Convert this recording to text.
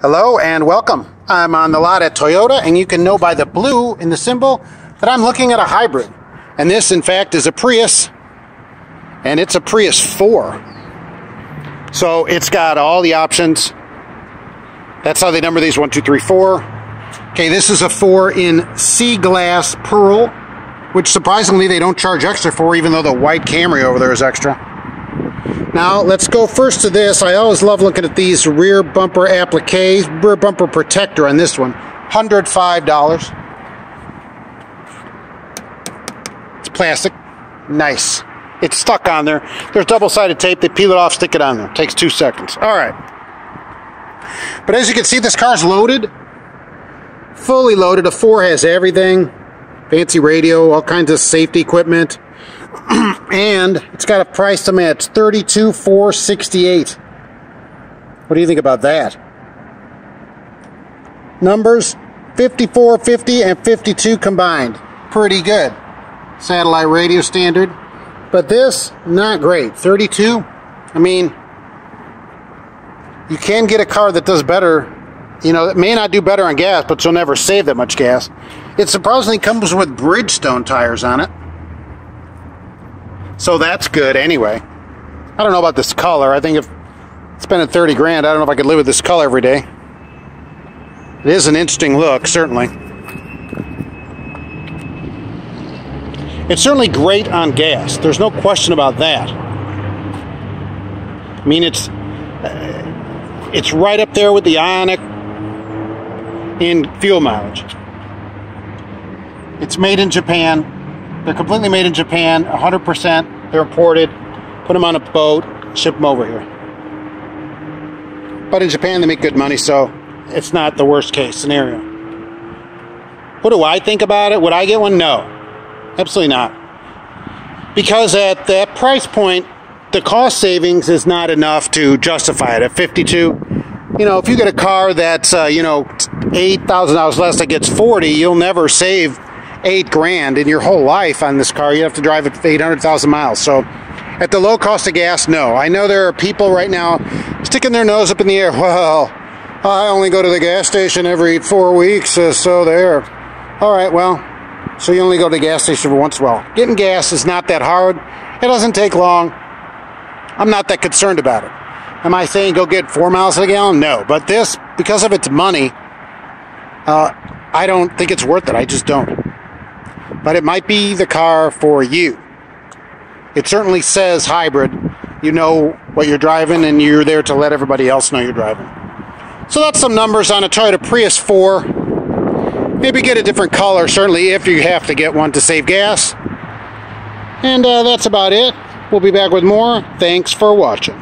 Hello and welcome. I'm on the lot at Toyota, and you can know by the blue in the symbol that I'm looking at a hybrid. And this, in fact, is a Prius, and it's a Prius 4. So it's got all the options. That's how they number these one, two, three, four. Okay, this is a 4 in sea glass pearl, which surprisingly they don't charge extra for, even though the white Camry over there is extra. Now let's go first to this. I always love looking at these rear bumper appliques, rear bumper protector on this one. $105. It's plastic. Nice. It's stuck on there. There's double-sided tape. They peel it off, stick it on there. Takes two seconds. All right. But as you can see, this car's loaded. Fully loaded. A 4 has everything. Fancy radio, all kinds of safety equipment. and it's got a price to match 32468 what do you think about that? Numbers 5450 and 52 combined. Pretty good. Satellite radio standard. But this not great. 32 i mean you can get a car that does better. You know it may not do better on gas but you'll never save that much gas. It surprisingly comes with bridgestone tires on it so that's good anyway. I don't know about this color. I think if spending 30 grand, I don't know if I could live with this color every day. It is an interesting look, certainly. It's certainly great on gas. There's no question about that. I mean, it's uh, it's right up there with the Ioniq in fuel mileage. It's made in Japan. They're completely made in Japan, 100%. They're imported. Put them on a boat, ship them over here. But in Japan, they make good money, so it's not the worst case scenario. What do I think about it? Would I get one? No. Absolutely not. Because at that price point, the cost savings is not enough to justify it. At 52, you know, if you get a car that's, uh, you know, $8,000 less that gets 40, you'll never save eight grand in your whole life on this car. You have to drive it 800,000 miles. So at the low cost of gas, no. I know there are people right now sticking their nose up in the air. Well, I only go to the gas station every four weeks, uh, so there. All right, well, so you only go to the gas station for once in a while. Getting gas is not that hard. It doesn't take long. I'm not that concerned about it. Am I saying go get four miles a gallon? No. But this, because of its money, uh, I don't think it's worth it. I just don't but it might be the car for you. It certainly says hybrid. You know what you're driving, and you're there to let everybody else know you're driving. So that's some numbers on a Toyota Prius 4. Maybe get a different color, certainly if you have to get one to save gas. And uh, that's about it. We'll be back with more. Thanks for watching.